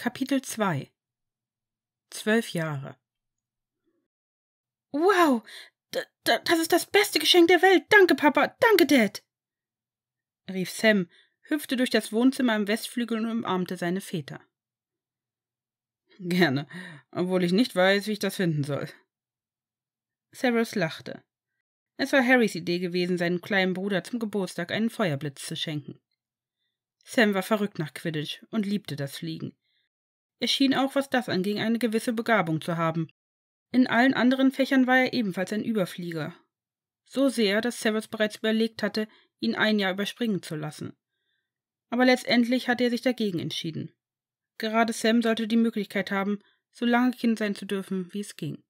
Kapitel 2 Zwölf Jahre Wow, das ist das beste Geschenk der Welt. Danke, Papa. Danke, Dad. rief Sam, hüpfte durch das Wohnzimmer im Westflügel und umarmte seine Väter. Gerne, obwohl ich nicht weiß, wie ich das finden soll. Severus lachte. Es war Harrys Idee gewesen, seinem kleinen Bruder zum Geburtstag einen Feuerblitz zu schenken. Sam war verrückt nach Quidditch und liebte das Fliegen. Er schien auch, was das anging, eine gewisse Begabung zu haben. In allen anderen Fächern war er ebenfalls ein Überflieger. So sehr, dass Severus bereits überlegt hatte, ihn ein Jahr überspringen zu lassen. Aber letztendlich hatte er sich dagegen entschieden. Gerade Sam sollte die Möglichkeit haben, so lange Kind sein zu dürfen, wie es ging.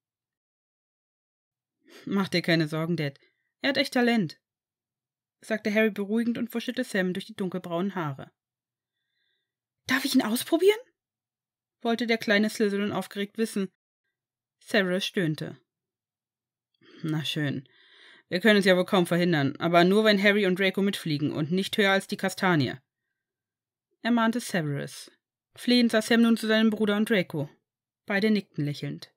Mach dir keine Sorgen, Dad. Er hat echt Talent, sagte Harry beruhigend und wuschelte Sam durch die dunkelbraunen Haare. Darf ich ihn ausprobieren? Wollte der kleine Slytherin aufgeregt wissen. Severus stöhnte. Na schön. Wir können es ja wohl kaum verhindern, aber nur wenn Harry und Draco mitfliegen und nicht höher als die Kastanie. Ermahnte Severus. Flehend sah Sam nun zu seinem Bruder und Draco. Beide nickten lächelnd.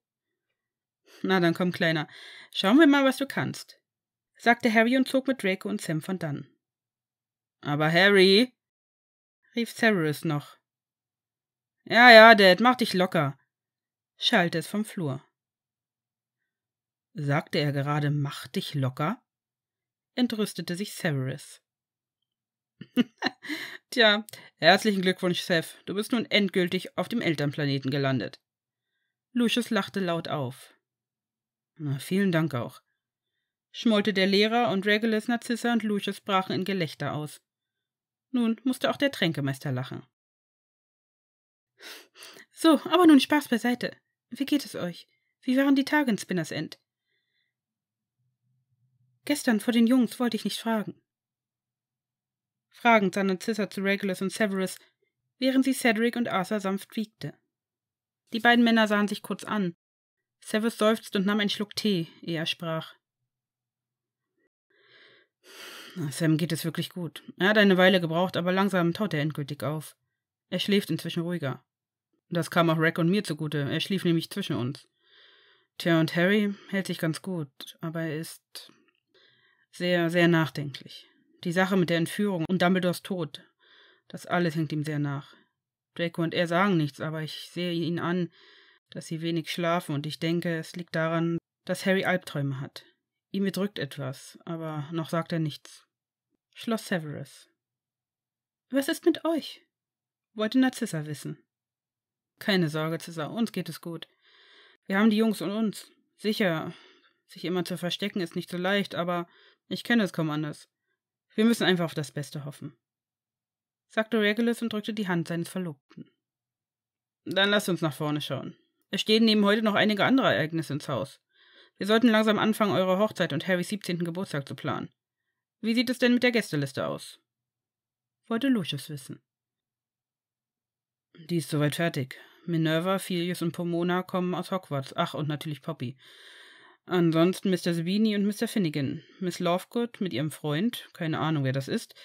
Na dann komm, Kleiner. Schauen wir mal, was du kannst, sagte Harry und zog mit Draco und Sam von dann. Aber Harry, rief Severus noch. Ja, ja, Dad, mach dich locker, schallte es vom Flur. Sagte er gerade, mach dich locker? entrüstete sich Severus. Tja, herzlichen Glückwunsch, Seth. Du bist nun endgültig auf dem Elternplaneten gelandet. Lucius lachte laut auf. Na, vielen Dank auch. Schmollte der Lehrer und Regulus, Narzissa und Lucius brachen in Gelächter aus. Nun musste auch der Tränkemeister lachen. So, aber nun Spaß beiseite. Wie geht es euch? Wie waren die Tage in Spinners End? Gestern vor den Jungs wollte ich nicht fragen. Fragend sah Narcissa zu Regulus und Severus, während sie Cedric und Arthur sanft wiegte. Die beiden Männer sahen sich kurz an. Severus seufzte und nahm einen Schluck Tee, ehe er sprach. Sam geht es wirklich gut. Er hat eine Weile gebraucht, aber langsam taut er endgültig auf. Er schläft inzwischen ruhiger. Das kam auch Rack und mir zugute. Er schlief nämlich zwischen uns. Tja, und Harry hält sich ganz gut, aber er ist sehr, sehr nachdenklich. Die Sache mit der Entführung und Dumbledores Tod, das alles hängt ihm sehr nach. Draco und er sagen nichts, aber ich sehe ihn an, dass sie wenig schlafen, und ich denke, es liegt daran, dass Harry Albträume hat. Ihm bedrückt etwas, aber noch sagt er nichts. Schloss Severus. Was ist mit euch? wollte Narzissa wissen. Keine Sorge, Cissa, uns geht es gut. Wir haben die Jungs und uns. Sicher, sich immer zu verstecken ist nicht so leicht, aber ich kenne es kaum anders. Wir müssen einfach auf das Beste hoffen, sagte Regulus und drückte die Hand seines Verlobten. Dann lasst uns nach vorne schauen. Es stehen neben heute noch einige andere Ereignisse ins Haus. Wir sollten langsam anfangen, eure Hochzeit und Harrys 17. Geburtstag zu planen. Wie sieht es denn mit der Gästeliste aus? wollte Lucius wissen. Die ist soweit fertig. Minerva, Filius und Pomona kommen aus Hogwarts. Ach, und natürlich Poppy. Ansonsten Mr. Sabini und Mr. Finnegan. Miss Lovegood mit ihrem Freund, keine Ahnung, wer das ist,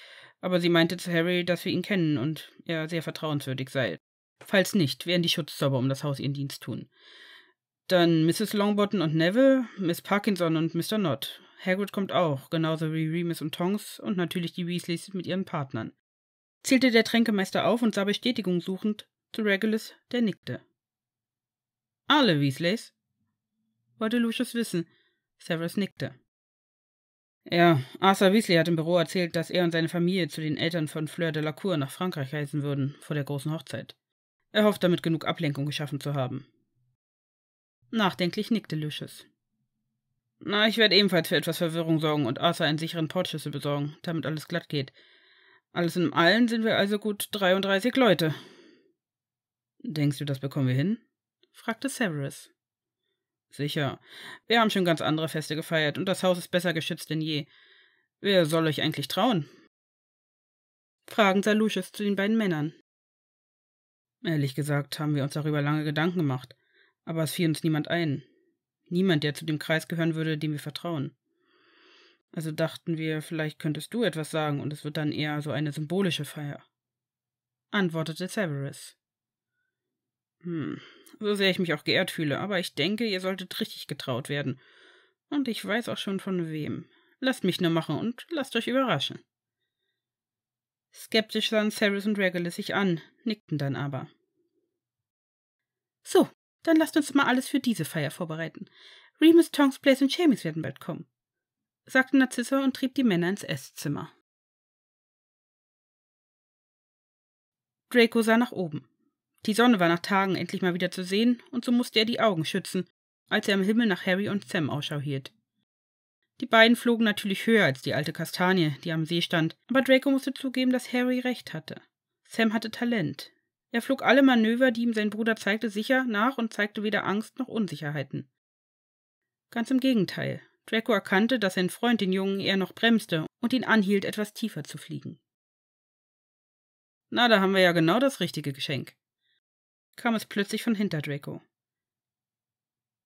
aber sie meinte zu Harry, dass wir ihn kennen und er sehr vertrauenswürdig sei. Falls nicht, werden die Schutzzauber um das Haus ihren Dienst tun. Dann Mrs. Longbottom und Neville, Miss Parkinson und Mr. Nott. Hagrid kommt auch, genauso wie Remus und Tonks und natürlich die Weasleys mit ihren Partnern. Zählte der Tränkemeister auf und sah Bestätigung suchend zu Regulus, der nickte. Alle Weasleys? wollte Lucius wissen. Severus nickte. Ja, Arthur Weasley hat im Büro erzählt, dass er und seine Familie zu den Eltern von Fleur de la Cour nach Frankreich reisen würden, vor der großen Hochzeit. Er hofft damit genug Ablenkung geschaffen zu haben. Nachdenklich nickte Lucius. Na, ich werde ebenfalls für etwas Verwirrung sorgen und Arthur einen sicheren Portschlüssel besorgen, damit alles glatt geht. Alles in allem sind wir also gut 33 Leute. Denkst du, das bekommen wir hin? fragte Severus. Sicher. Wir haben schon ganz andere Feste gefeiert und das Haus ist besser geschützt denn je. Wer soll euch eigentlich trauen? Fragen sah Lucius zu den beiden Männern. Ehrlich gesagt haben wir uns darüber lange Gedanken gemacht, aber es fiel uns niemand ein. Niemand, der zu dem Kreis gehören würde, dem wir vertrauen. Also dachten wir, vielleicht könntest du etwas sagen und es wird dann eher so eine symbolische Feier. Antwortete Severus. Hm, so sehr ich mich auch geehrt fühle, aber ich denke, ihr solltet richtig getraut werden. Und ich weiß auch schon von wem. Lasst mich nur machen und lasst euch überraschen. Skeptisch sahen Cyrus und Regulus sich an, nickten dann aber. So, dann lasst uns mal alles für diese Feier vorbereiten. Remus, Tonks, Blaze und Seamus werden bald kommen, sagte Narzissa und trieb die Männer ins Esszimmer. Draco sah nach oben. Die Sonne war nach Tagen endlich mal wieder zu sehen, und so musste er die Augen schützen, als er am Himmel nach Harry und Sam Ausschau hielt. Die beiden flogen natürlich höher als die alte Kastanie, die am See stand, aber Draco musste zugeben, dass Harry recht hatte. Sam hatte Talent. Er flog alle Manöver, die ihm sein Bruder zeigte, sicher nach und zeigte weder Angst noch Unsicherheiten. Ganz im Gegenteil. Draco erkannte, dass sein Freund den Jungen eher noch bremste und ihn anhielt, etwas tiefer zu fliegen. Na, da haben wir ja genau das richtige Geschenk, kam es plötzlich von hinter Draco.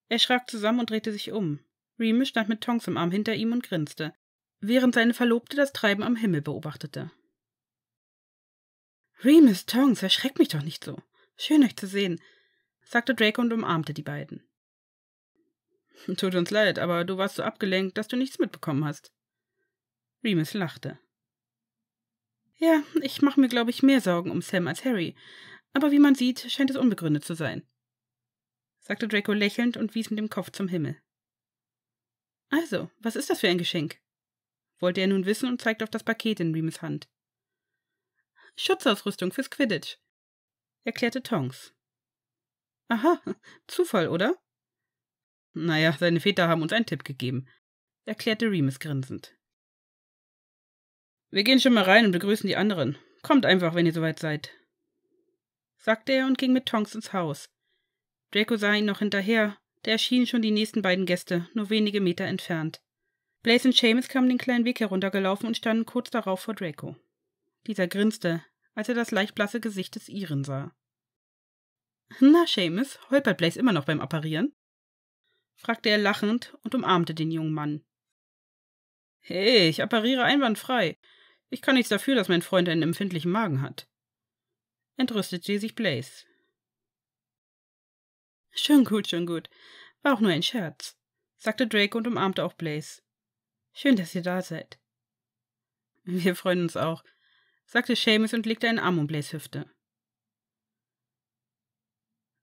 Er schrak zusammen und drehte sich um. Remus stand mit Tonks im Arm hinter ihm und grinste, während seine Verlobte das Treiben am Himmel beobachtete. Remus, Tonks, erschreckt mich doch nicht so. Schön, euch zu sehen, sagte Draco und umarmte die beiden. Tut uns leid, aber du warst so abgelenkt, dass du nichts mitbekommen hast. Remus lachte. Ja, ich mache mir, glaube ich, mehr Sorgen um Sam als Harry, aber wie man sieht, scheint es unbegründet zu sein, sagte Draco lächelnd und wies mit dem Kopf zum Himmel. Also, was ist das für ein Geschenk? wollte er nun wissen und zeigte auf das Paket in Remus Hand. Schutzausrüstung fürs Quidditch, erklärte Tonks. Aha, Zufall, oder? Naja, seine Väter haben uns einen Tipp gegeben, erklärte Remus grinsend. Wir gehen schon mal rein und begrüßen die anderen. Kommt einfach, wenn ihr soweit seid, sagte er und ging mit Tonks ins Haus. Draco sah ihn noch hinterher, da erschienen schon die nächsten beiden Gäste, nur wenige Meter entfernt. Blaze und Seamus kamen den kleinen Weg heruntergelaufen und standen kurz darauf vor Draco. Dieser grinste, als er das leicht blasse Gesicht des Iren sah. Na, Seamus, holpert Blaze immer noch beim Apparieren? Fragte er lachend und umarmte den jungen Mann. Hey, ich appariere einwandfrei. Ich kann nichts dafür, dass mein Freund einen empfindlichen Magen hat. Entrüstete sich Blaze. Schon gut, schon gut. War auch nur ein Scherz, sagte Drake und umarmte auch Blaze. Schön, dass ihr da seid. Wir freuen uns auch, sagte Seamus und legte einen Arm um Blaze Hüfte.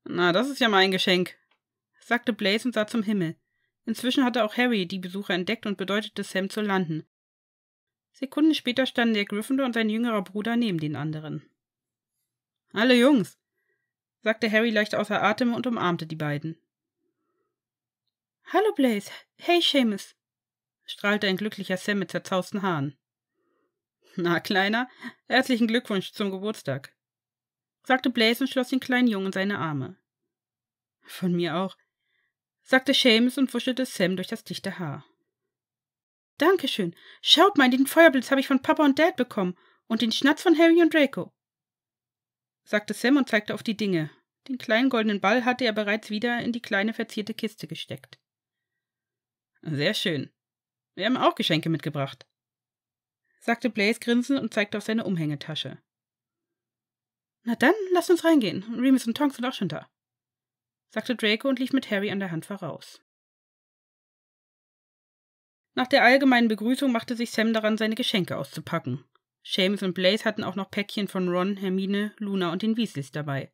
Na, das ist ja mal ein Geschenk, sagte Blaze und sah zum Himmel. Inzwischen hatte auch Harry die Besucher entdeckt und bedeutete Sam zu landen. Sekunden später standen der Gryffindor und sein jüngerer Bruder neben den anderen. Alle Jungs, sagte Harry leicht außer Atem und umarmte die beiden. Hallo Blaze, hey Seamus, strahlte ein glücklicher Sam mit zerzausten Haaren. Na, Kleiner, herzlichen Glückwunsch zum Geburtstag, sagte Blaze und schloss den kleinen Jungen in seine Arme. Von mir auch, sagte Seamus und wuschelte Sam durch das dichte Haar. Dankeschön. Schaut mal, den Feuerblitz habe ich von Papa und Dad bekommen und den Schnatz von Harry und Draco, sagte Sam und zeigte auf die Dinge. Den kleinen goldenen Ball hatte er bereits wieder in die kleine verzierte Kiste gesteckt. Sehr schön. Wir haben auch Geschenke mitgebracht, sagte Blaze grinsend und zeigte auf seine Umhängetasche. Na dann, lass uns reingehen. Remus und Tonks sind auch schon da, sagte Draco und lief mit Harry an der Hand voraus. Nach der allgemeinen Begrüßung machte sich Sam daran, seine Geschenke auszupacken. Seamus und Blaze hatten auch noch Päckchen von Ron, Hermine, Luna und den Weasleys dabei.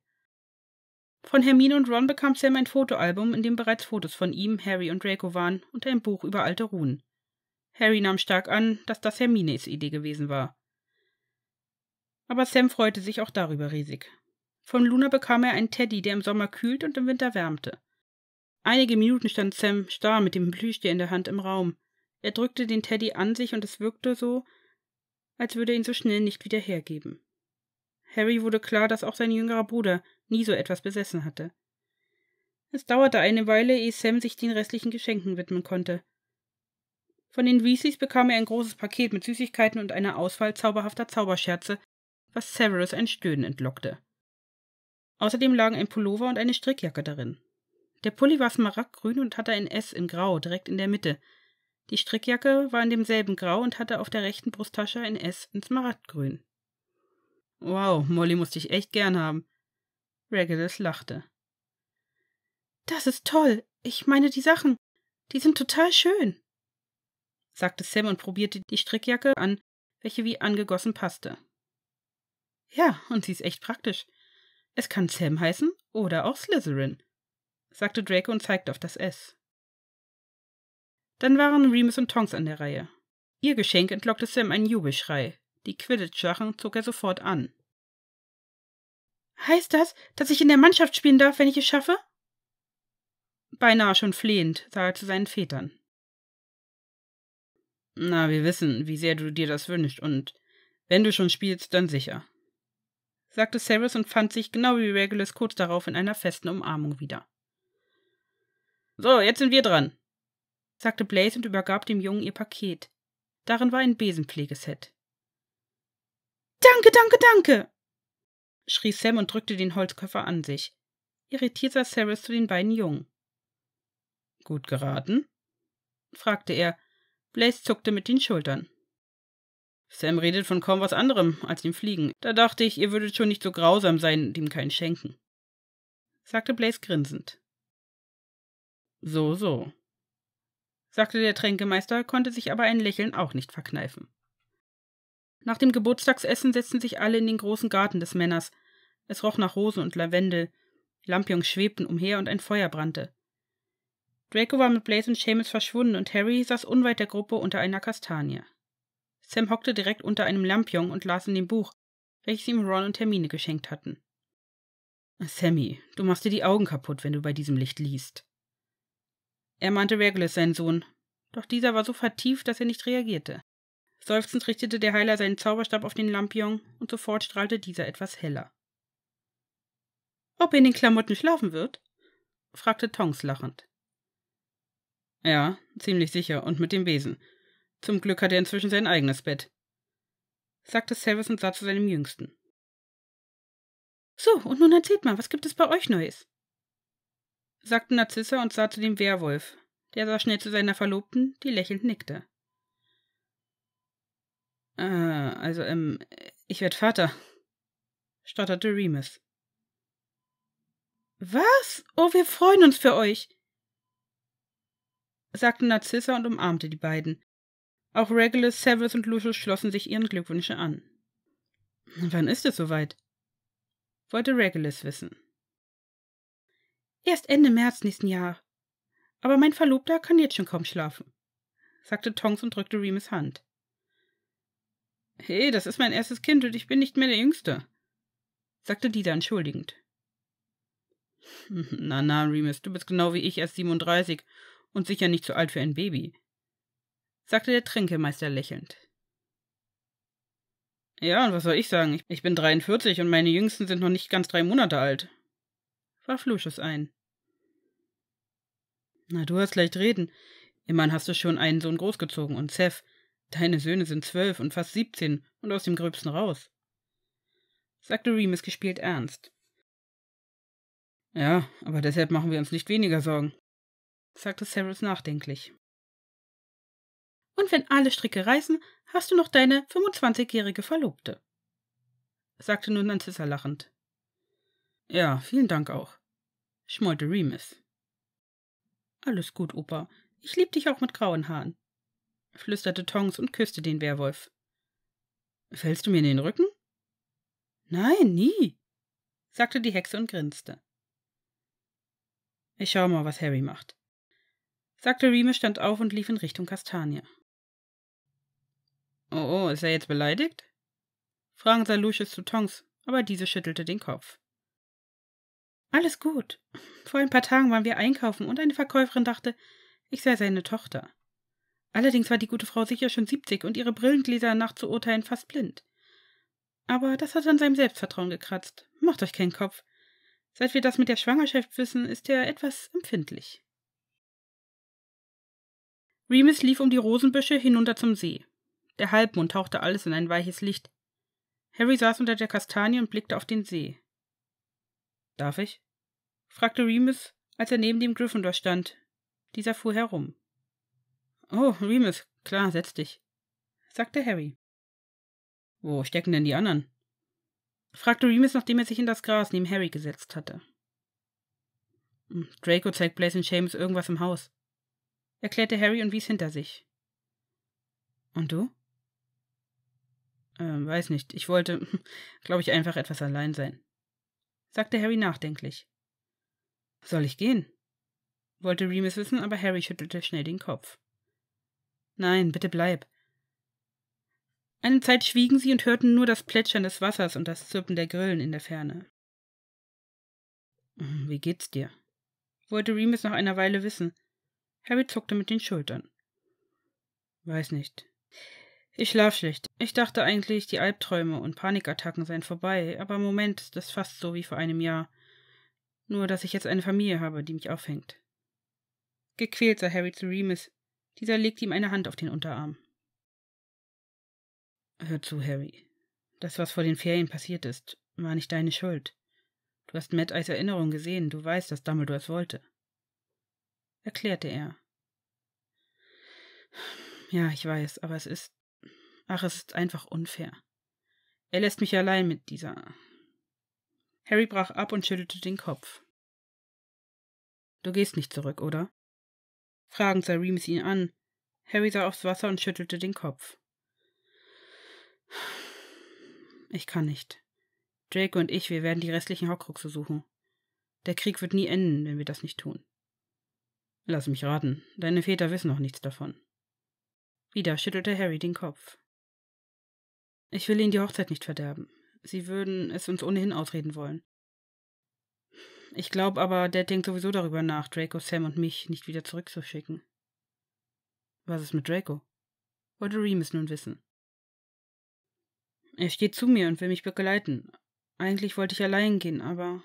Von Hermine und Ron bekam Sam ein Fotoalbum, in dem bereits Fotos von ihm, Harry und Draco waren, und ein Buch über alte Runen. Harry nahm stark an, dass das Hermines Idee gewesen war. Aber Sam freute sich auch darüber riesig. Von Luna bekam er einen Teddy, der im Sommer kühlt und im Winter wärmte. Einige Minuten stand Sam starr mit dem Plüschtier in der Hand im Raum. Er drückte den Teddy an sich und es wirkte so, als würde er ihn so schnell nicht wieder hergeben. Harry wurde klar, dass auch sein jüngerer Bruder nie so etwas besessen hatte. Es dauerte eine Weile, ehe Sam sich den restlichen Geschenken widmen konnte. Von den Weasleys bekam er ein großes Paket mit Süßigkeiten und einer Auswahl zauberhafter Zauberscherze, was Severus ein Stöhnen entlockte. Außerdem lagen ein Pullover und eine Strickjacke darin. Der Pulli war smaragdgrün und hatte ein S in Grau direkt in der Mitte, die Strickjacke war in demselben Grau und hatte auf der rechten Brusttasche ein S in Smaragdgrün. Wow, Molly musste ich echt gern haben. Regulus lachte. Das ist toll. Ich meine die Sachen. Die sind total schön, sagte Sam und probierte die Strickjacke an, welche wie angegossen passte. Ja, und sie ist echt praktisch. Es kann Sam heißen oder auch Slytherin, sagte Draco und zeigte auf das S. Dann waren Remus und Tonks an der Reihe. Ihr Geschenk entlockte Sam einen Jubelschrei. Die Quidditch-Sachen zog er sofort an. Heißt das, dass ich in der Mannschaft spielen darf, wenn ich es schaffe? Beinahe schon flehend sah er zu seinen Vätern. Na, wir wissen, wie sehr du dir das wünschst, und wenn du schon spielst, dann sicher, sagte Severus und fand sich genau wie Regulus kurz darauf in einer festen Umarmung wieder. So, jetzt sind wir dran, sagte Blaze und übergab dem Jungen ihr Paket. Darin war ein Besenpflegeset. Danke, danke, danke, schrie Sam und drückte den Holzkoffer an sich. Irritiert sah Severus zu den beiden Jungen. Gut geraten? fragte er. Blaze zuckte mit den Schultern. Sam redet von kaum was anderem als dem Fliegen. Da dachte ich, ihr würdet schon nicht so grausam sein und ihm keinen schenken, sagte Blaze grinsend. So, so, sagte der Tränkemeister, konnte sich aber ein Lächeln auch nicht verkneifen. Nach dem Geburtstagsessen setzten sich alle in den großen Garten des Männers. Es roch nach Rosen und Lavendel. Lampions schwebten umher und ein Feuer brannte. Draco war mit Blaze und Seamus verschwunden und Harry saß unweit der Gruppe unter einer Kastanie. Sam hockte direkt unter einem Lampion und las in dem Buch, welches ihm Ron und Hermine geschenkt hatten. Sammy, du machst dir die Augen kaputt, wenn du bei diesem Licht liest. Er mahnte Regulus seinen Sohn, doch dieser war so vertieft, dass er nicht reagierte. Seufzend richtete der Heiler seinen Zauberstab auf den Lampion und sofort strahlte dieser etwas heller. Ob er in den Klamotten schlafen wird? fragte Tonks lachend. Ja, ziemlich sicher, und mit dem Besen. Zum Glück hat er inzwischen sein eigenes Bett, sagte Severus und sah zu seinem Jüngsten. So, und nun erzählt mal, was gibt es bei euch Neues? sagte Narzissa und sah zu dem Werwolf. Der sah schnell zu seiner Verlobten, die lächelnd nickte. Äh, also, ähm, ich werd Vater, stotterte Remus. Was? Oh, wir freuen uns für euch sagte Narzissa und umarmte die beiden. Auch Regulus, Severus und Lucius schlossen sich ihren Glückwünschen an. Wann ist es soweit? wollte Regulus wissen. Erst Ende März nächsten Jahr. Aber mein Verlobter kann jetzt schon kaum schlafen, sagte Tonks und drückte Remus Hand. Hey, das ist mein erstes Kind und ich bin nicht mehr der Jüngste, sagte dieser entschuldigend. Na, na, Remus, du bist genau wie ich erst 37 und sicher nicht zu alt für ein Baby, sagte der Tränkemeister lächelnd. Ja, und was soll ich sagen? Ich bin 43 und meine Jüngsten sind noch nicht ganz drei Monate alt, warf Lucius ein. Na, du hast leicht reden. Immerhin hast du schon einen Sohn großgezogen und Seth, deine Söhne sind zwölf und fast siebzehn und aus dem Gröbsten raus, sagte Remus gespielt ernst. Ja, aber deshalb machen wir uns nicht weniger Sorgen sagte Cyrus nachdenklich. Und wenn alle Stricke reißen, hast du noch deine 25-jährige Verlobte, sagte nun Narcissa lachend. Ja, vielen Dank auch, schmollte Remus. Alles gut, Opa. Ich lieb dich auch mit grauen Haaren, flüsterte Tongs und küsste den Werwolf. Fällst du mir in den Rücken? Nein, nie, sagte die Hexe und grinste. Ich schau mal, was Harry macht sagte Remus, stand auf und lief in Richtung Kastanie. Oh, oh, ist er jetzt beleidigt? Fragen sah Lucius zu Tonks, aber diese schüttelte den Kopf. Alles gut. Vor ein paar Tagen waren wir einkaufen und eine Verkäuferin dachte, ich sei seine Tochter. Allerdings war die gute Frau sicher schon siebzig und ihre Brillengläser nachzuurteilen fast blind. Aber das hat an seinem Selbstvertrauen gekratzt. Macht euch keinen Kopf. Seit wir das mit der Schwangerschaft wissen, ist er etwas empfindlich. Remus lief um die Rosenbüsche hinunter zum See. Der Halbmond tauchte alles in ein weiches Licht. Harry saß unter der Kastanie und blickte auf den See. Darf ich? fragte Remus, als er neben dem Gryffindor stand. Dieser fuhr herum. Oh, Remus, klar, setz dich, sagte Harry. Wo stecken denn die anderen? fragte Remus, nachdem er sich in das Gras neben Harry gesetzt hatte. Draco zeigt Blaze und Seamus irgendwas im Haus, erklärte Harry und wies hinter sich. Und du? Ähm, weiß nicht. Ich wollte, glaube ich, einfach etwas allein sein, sagte Harry nachdenklich. Soll ich gehen? wollte Remus wissen, aber Harry schüttelte schnell den Kopf. Nein, bitte bleib. Eine Zeit schwiegen sie und hörten nur das Plätschern des Wassers und das Zirpen der Grillen in der Ferne. Hm, wie geht's dir? wollte Remus nach einer Weile wissen. Harry zuckte mit den Schultern. Weiß nicht. Ich schlaf schlecht. Ich dachte eigentlich, die Albträume und Panikattacken seien vorbei, aber im Moment ist es fast so wie vor einem Jahr. Nur, dass ich jetzt eine Familie habe, die mich aufhängt. Gequält sah Harry zu Remus. Dieser legte ihm eine Hand auf den Unterarm. Hör zu, Harry. Das, was vor den Ferien passiert ist, war nicht deine Schuld. Du hast Matt als Erinnerung gesehen, du weißt, dass Dumbledore es wollte. Erklärte er. Ja, ich weiß, aber es ist. Ach, es ist einfach unfair. Er lässt mich allein mit dieser. Harry brach ab und schüttelte den Kopf. Du gehst nicht zurück, oder? Fragend sah Remus ihn an. Harry sah aufs Wasser und schüttelte den Kopf. Ich kann nicht. Draco und ich, wir werden die restlichen Horcruxe suchen. Der Krieg wird nie enden, wenn wir das nicht tun. Lass mich raten, deine Väter wissen noch nichts davon. Wieder schüttelte Harry den Kopf. Ich will ihnen die Hochzeit nicht verderben. Sie würden es uns ohnehin ausreden wollen. Ich glaube aber, Dad denkt sowieso darüber nach, Draco, Sam und mich nicht wieder zurückzuschicken. Was ist mit Draco? Wollte Remus nun wissen. Er steht zu mir und will mich begleiten. Eigentlich wollte ich allein gehen, aber.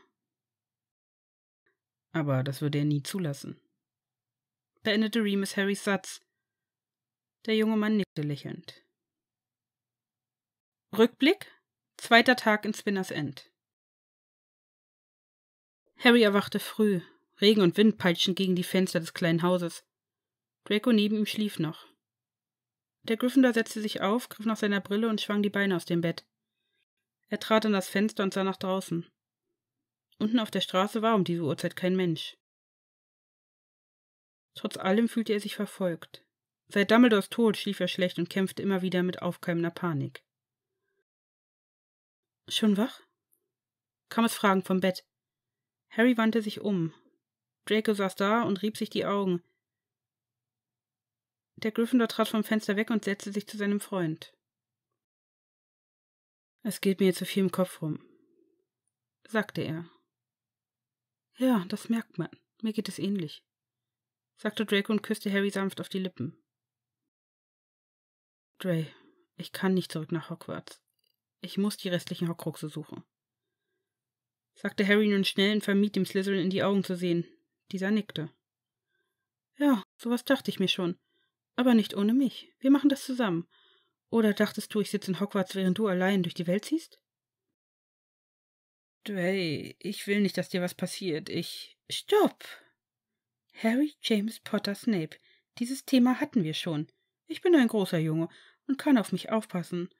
Aber das würde er nie zulassen. Beendete Remus Harrys Satz. Der junge Mann nickte lächelnd. Rückblick? Zweiter Tag in Spinners End. Harry erwachte früh. Regen und Wind peitschten gegen die Fenster des kleinen Hauses. Draco neben ihm schlief noch. Der Gryffindor setzte sich auf, griff nach seiner Brille und schwang die Beine aus dem Bett. Er trat an das Fenster und sah nach draußen. Unten auf der Straße war um diese Uhrzeit kein Mensch. Trotz allem fühlte er sich verfolgt. Seit Dumbledores Tod schlief er schlecht und kämpfte immer wieder mit aufkeimender Panik. Schon wach? kam es fragend vom Bett. Harry wandte sich um. Draco saß da und rieb sich die Augen. Der Gryffindor trat vom Fenster weg und setzte sich zu seinem Freund. Es geht mir zu viel im Kopf rum, sagte er. Ja, das merkt man. Mir geht es ähnlich, sagte Draco und küsste Harry sanft auf die Lippen. Dre, ich kann nicht zurück nach Hogwarts. Ich muss die restlichen Horcruxe suchen, sagte Harry nun schnell und vermied dem Slytherin in die Augen zu sehen. Dieser nickte. Ja, sowas dachte ich mir schon. Aber nicht ohne mich. Wir machen das zusammen. Oder dachtest du, ich sitze in Hogwarts, während du allein durch die Welt ziehst? Dway, ich will nicht, dass dir was passiert. Ich. Stopp! Harry James Potter Snape. Dieses Thema hatten wir schon. Ich bin ein großer Junge und kann auf mich aufpassen.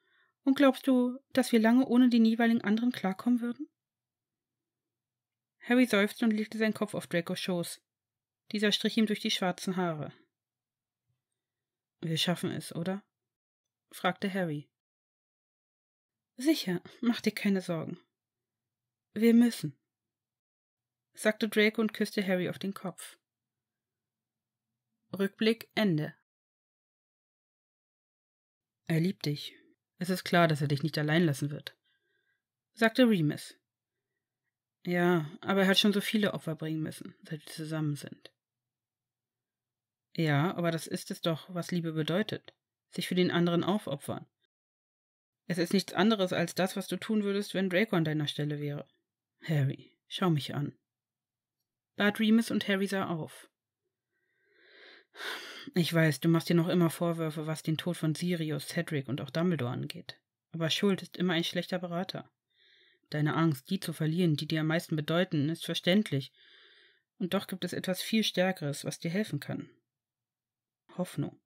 Und glaubst du, dass wir lange ohne den jeweiligen anderen klarkommen würden? Harry seufzte und legte seinen Kopf auf Dracos Schoß. Dieser strich ihm durch die schwarzen Haare. Wir schaffen es, oder? fragte Harry. Sicher, mach dir keine Sorgen. Wir müssen, sagte Draco und küsste Harry auf den Kopf. Rückblick Ende. Er liebt dich. Es ist klar, dass er dich nicht allein lassen wird, sagte Remus. Ja, aber er hat schon so viele Opfer bringen müssen, seit wir zusammen sind. Ja, aber das ist es doch, was Liebe bedeutet. Sich für den anderen aufopfern. Es ist nichts anderes als das, was du tun würdest, wenn Draco an deiner Stelle wäre. Harry, schau mich an. Bat Remus und Harry sah auf. Ich weiß, du machst dir noch immer Vorwürfe, was den Tod von Sirius, Cedric und auch Dumbledore angeht. Aber Schuld ist immer ein schlechter Berater. Deine Angst, die zu verlieren, die dir am meisten bedeuten, ist verständlich. Und doch gibt es etwas viel Stärkeres, was dir helfen kann. Hoffnung.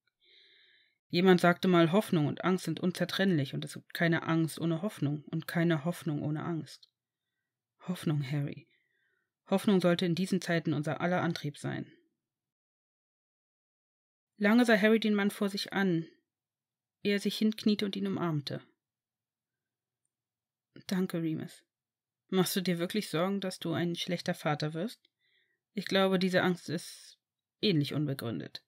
Jemand sagte mal, Hoffnung und Angst sind unzertrennlich und es gibt keine Angst ohne Hoffnung und keine Hoffnung ohne Angst. Hoffnung, Harry. Hoffnung sollte in diesen Zeiten unser aller Antrieb sein. Lange sah Harry den Mann vor sich an, ehe er sich hinkniete und ihn umarmte. Danke, Remus. Machst du dir wirklich Sorgen, dass du ein schlechter Vater wirst? Ich glaube, diese Angst ist ähnlich unbegründet.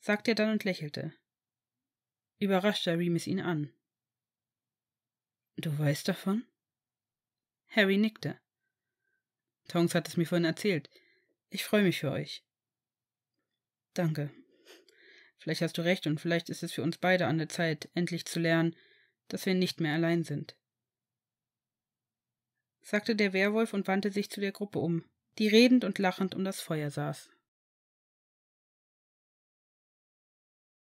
sagte er dann und lächelte. Überrascht sah Remus ihn an. Du weißt davon? Harry nickte. Tonks hat es mir vorhin erzählt. Ich freue mich für euch. Danke. Vielleicht hast du recht und vielleicht ist es für uns beide an der Zeit, endlich zu lernen, dass wir nicht mehr allein sind. sagte der Werwolf und wandte sich zu der Gruppe um, die redend und lachend um das Feuer saß.